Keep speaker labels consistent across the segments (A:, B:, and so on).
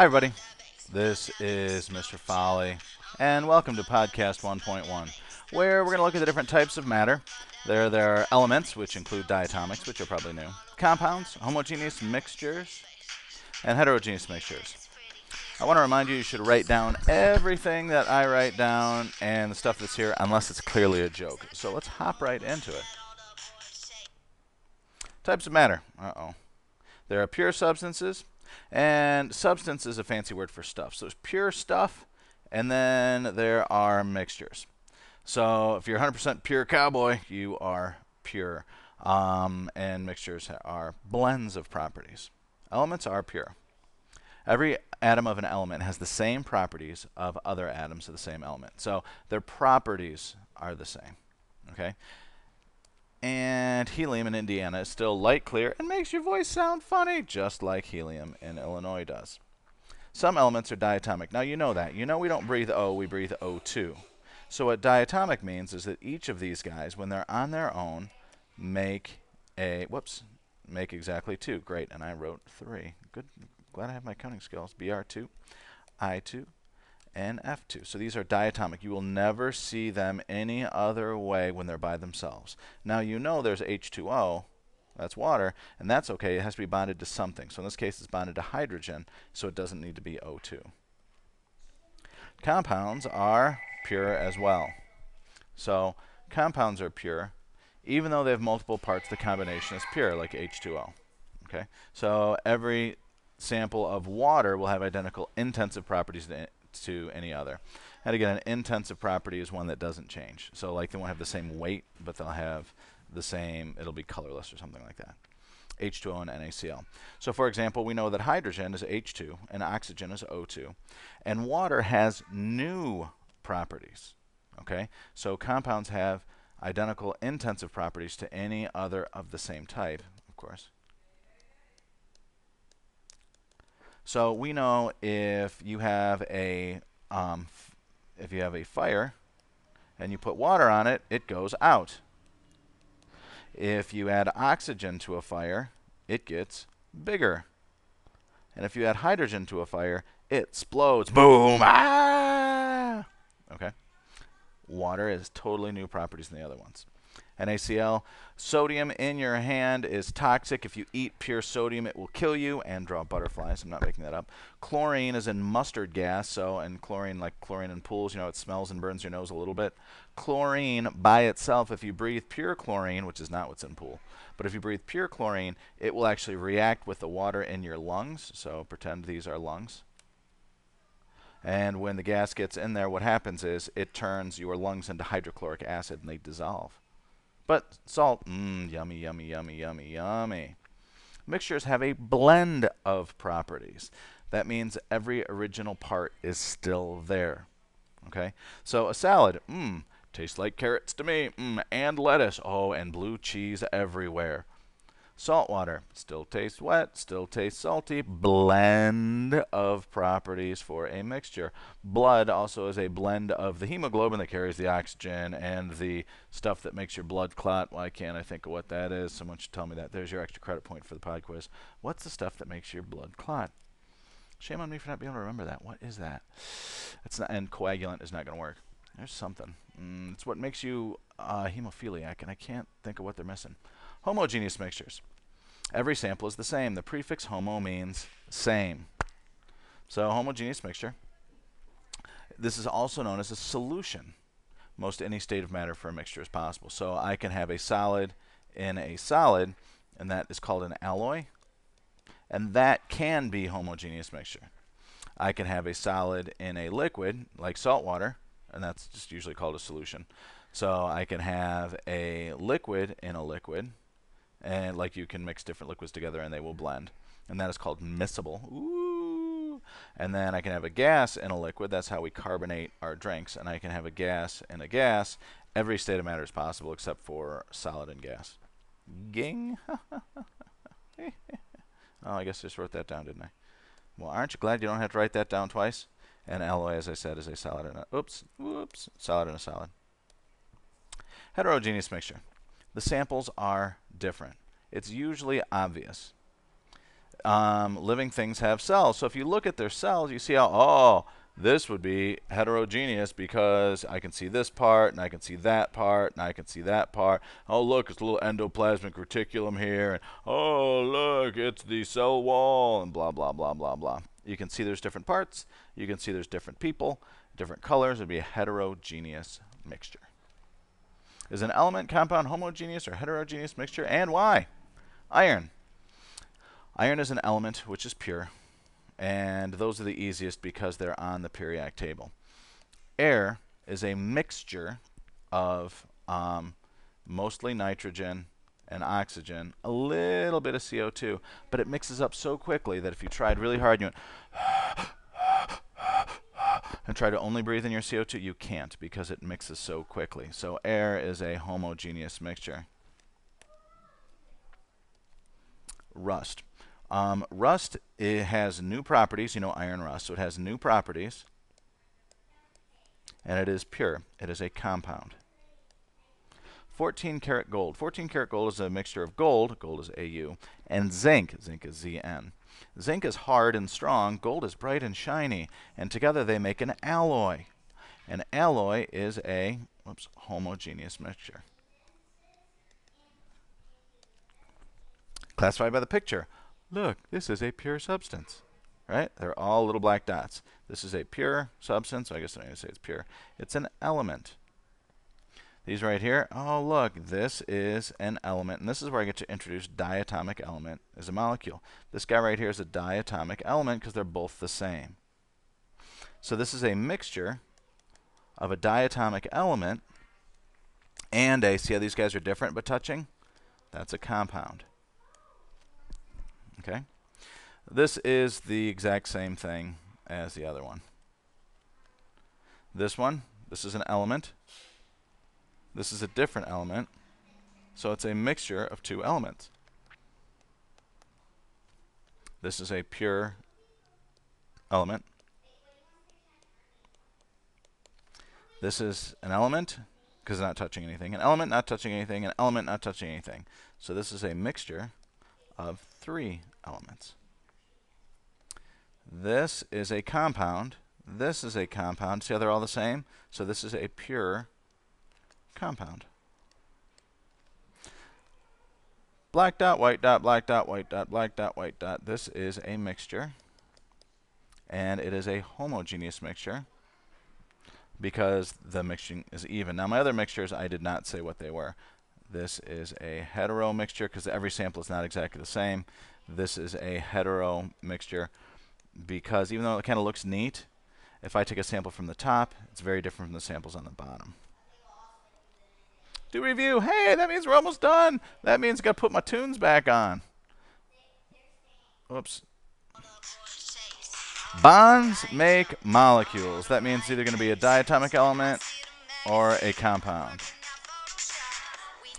A: Hi, everybody. This is Mr. Falli, and welcome to Podcast 1.1, where we're going to look at the different types of matter. There, there are elements, which include diatomics, which are probably new, compounds, homogeneous mixtures, and heterogeneous mixtures. I want to remind you you should write down everything that I write down and the stuff that's here, unless it's clearly a joke. So let's hop right into it. Types of matter. Uh-oh. There are pure substances, and substance is a fancy word for stuff. So there's pure stuff, and then there are mixtures. So if you're 100% pure cowboy, you are pure. Um, and mixtures are blends of properties. Elements are pure. Every atom of an element has the same properties of other atoms of the same element. So their properties are the same. Okay? And helium in Indiana is still light clear and makes your voice sound funny, just like helium in Illinois does. Some elements are diatomic. Now you know that. You know we don't breathe O, we breathe O2. So what diatomic means is that each of these guys, when they're on their own, make a, whoops, make exactly two. Great, and I wrote three. Good, glad I have my counting skills. BR2, I2, and F2. So these are diatomic. You will never see them any other way when they're by themselves. Now you know there's H2O, that's water, and that's okay. It has to be bonded to something. So in this case, it's bonded to hydrogen, so it doesn't need to be O2. Compounds are pure as well. So compounds are pure. Even though they have multiple parts, the combination is pure, like H2O. Okay, so every sample of water will have identical intensive properties to any other. And again, an intensive property is one that doesn't change. So like they won't have the same weight, but they'll have the same, it'll be colorless or something like that. H2O and NaCl. So for example, we know that hydrogen is H2 and oxygen is O2. And water has new properties. Okay, So compounds have identical intensive properties to any other of the same type, of course. So we know if you have a um, if you have a fire and you put water on it, it goes out. If you add oxygen to a fire, it gets bigger. And if you add hydrogen to a fire, it explodes. Boom! Ah! Okay. Water has totally new properties than the other ones. NaCl. Sodium in your hand is toxic. If you eat pure sodium, it will kill you and draw butterflies. I'm not making that up. Chlorine is in mustard gas, so and chlorine, like chlorine in pools, you know, it smells and burns your nose a little bit. Chlorine by itself, if you breathe pure chlorine, which is not what's in pool, but if you breathe pure chlorine, it will actually react with the water in your lungs. So pretend these are lungs. And when the gas gets in there, what happens is it turns your lungs into hydrochloric acid and they dissolve. But salt, mmm, yummy, yummy, yummy, yummy, yummy. Mixtures have a blend of properties. That means every original part is still there. Okay, so a salad, mmm, tastes like carrots to me, mmm, and lettuce, oh, and blue cheese everywhere. Salt water still tastes wet, still tastes salty. Blend of properties for a mixture. Blood also is a blend of the hemoglobin that carries the oxygen and the stuff that makes your blood clot. Why can't I think of what that is? Someone should tell me that. There's your extra credit point for the pod quiz. What's the stuff that makes your blood clot? Shame on me for not being able to remember that. What is that? It's not, and coagulant is not going to work. There's something. Mm, it's what makes you uh, hemophiliac, and I can't think of what they're missing. Homogeneous mixtures. Every sample is the same. The prefix homo means same. So homogeneous mixture. This is also known as a solution. Most any state of matter for a mixture is possible. So I can have a solid in a solid, and that is called an alloy. And that can be homogeneous mixture. I can have a solid in a liquid, like salt water, and that's just usually called a solution. So I can have a liquid in a liquid, and like you can mix different liquids together and they will blend. And that is called miscible. Ooh. And then I can have a gas and a liquid. That's how we carbonate our drinks. And I can have a gas and a gas. Every state of matter is possible except for solid and gas. Ging. oh, I guess I just wrote that down, didn't I? Well, aren't you glad you don't have to write that down twice? And alloy, as I said, is a solid and a oops, whoops, solid and a solid. Heterogeneous mixture. The samples are different. It's usually obvious. um, living things have cells. So if you look at their cells, you see how, oh, this would be heterogeneous because I can see this part and I can see that part and I can see that part. Oh, look, it's a little endoplasmic reticulum here. And, oh, look, it's the cell wall and blah, blah, blah, blah, blah. You can see there's different parts. You can see there's different people, different colors. It would be a heterogeneous mixture. Is an element, compound, homogeneous or heterogeneous mixture and why? Iron. Iron is an element which is pure and those are the easiest because they're on the periodic table. Air is a mixture of um, mostly nitrogen and oxygen, a little bit of CO2, but it mixes up so quickly that if you tried really hard you went and try to only breathe in your CO2, you can't because it mixes so quickly. So air is a homogeneous mixture. Rust. Um, rust it has new properties, you know iron rust, so it has new properties, and it is pure. It is a compound. 14 karat gold. 14 karat gold is a mixture of gold, gold is AU, and zinc, zinc is ZN. Zinc is hard and strong, gold is bright and shiny, and together they make an alloy. An alloy is a whoops, homogeneous mixture. Classified by the picture look, this is a pure substance, right? They're all little black dots. This is a pure substance. I guess I'm going to say it's pure. It's an element. These right here, oh look, this is an element, and this is where I get to introduce diatomic element as a molecule. This guy right here is a diatomic element because they're both the same. So this is a mixture of a diatomic element and a, see how these guys are different but touching? That's a compound. Okay. This is the exact same thing as the other one. This one, this is an element. This is a different element. So it's a mixture of two elements. This is a pure element. This is an element because it's not touching anything. An element not touching anything. An element not touching anything. So this is a mixture of three elements. This is a compound. This is a compound. See how they're all the same? So this is a pure compound. Black dot, white dot, black dot, white dot, black dot, white dot. This is a mixture. And it is a homogeneous mixture because the mixing is even. Now my other mixtures, I did not say what they were. This is a hetero mixture because every sample is not exactly the same. This is a hetero mixture because even though it kind of looks neat, if I take a sample from the top, it's very different from the samples on the bottom. Do review. Hey, that means we're almost done. That means I got to put my tunes back on. Oops. Bonds make molecules. That means either going to be a diatomic element or a compound.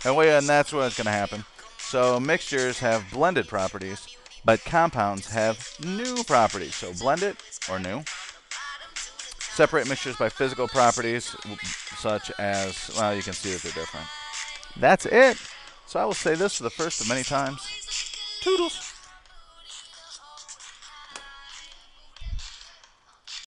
A: And, yeah, and that's what's going to happen. So mixtures have blended properties, but compounds have new properties. So blended or new. Separate mixtures by physical properties, such as, well, you can see that they're different. That's it. So I will say this for the first of many times. Toodles.